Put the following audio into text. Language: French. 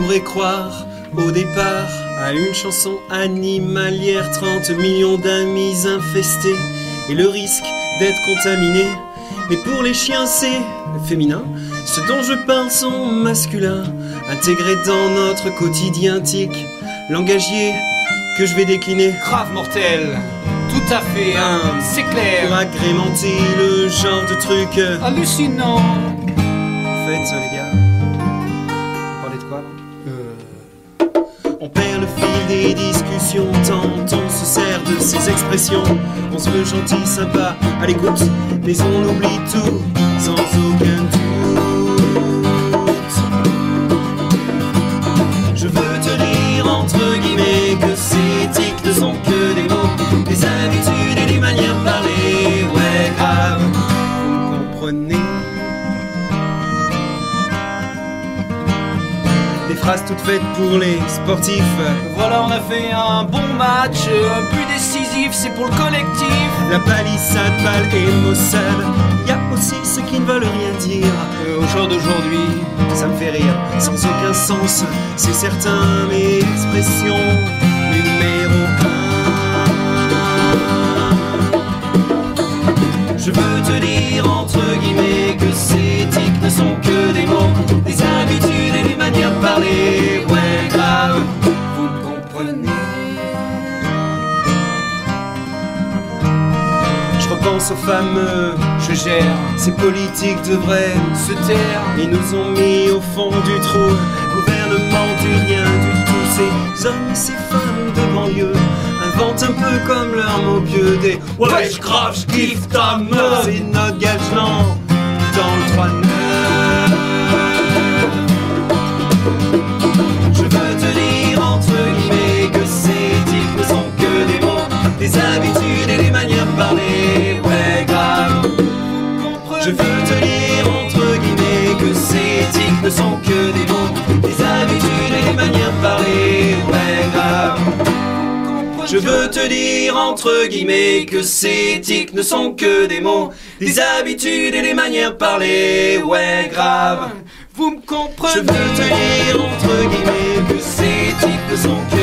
pourrait croire au départ à une chanson animalière, 30 millions d'amis infestés et le risque d'être contaminé. Mais pour les chiens, c'est féminin. Ce dont je parle sont masculins, intégrés dans notre quotidien tic, langagier que je vais décliner. Grave mortel, tout à fait, hein, c'est clair. Pour agrémenter le genre de truc. Hallucinant. En fait, les gars, On perd le fil des discussions tant on se sert de ces expressions. On se veut gentil, sympa, à l'écoute, mais on oublie tout sans aucun doute. Je veux te dire entre guillemets que ces tics ne sont que des mots, des habitudes et des manières de parler. Ouais, grave, vous comprenez. Des phrases toutes faites pour les sportifs. Voilà, on a fait un bon match, un but décisif, c'est pour le collectif. La palissade, balle et Mossad. Y a aussi ceux qui ne veulent rien dire. Euh, au jour d'aujourd'hui, Ça me fait rire, sans aucun sens. C'est certain, mes expressions numéro un. Je veux te dire entre guillemets que ces tics ne sont que Je repense aux fameux je gère ces politiques devraient se taire. Ils nous ont mis au fond du trou, gouvernement du rien du tout. Ces hommes et ces femmes de banlieue inventent un peu comme leurs mots pieux des Wesh grave, j'kiffe ta meuf. C'est notre gagelant dans le 3 Je Je veux te dire entre guillemets que ces tics ne sont que des mots, des habitudes et des manières de parler. Ouais, grave. Je veux te dire entre guillemets que ces tics ne sont que des mots, des habitudes et des manières de parler. Ouais, grave. Vous me comprenez Je veux te dire entre guillemets que ces tics ne sont que